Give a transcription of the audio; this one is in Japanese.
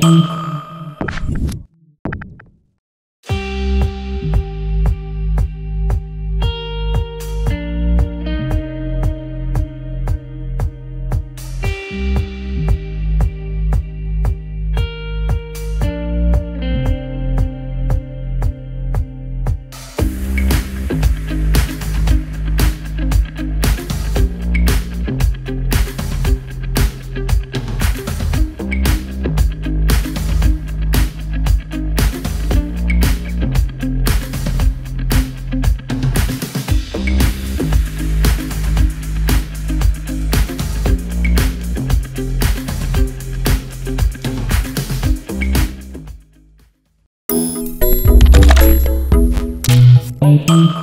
Mm-hmm. you.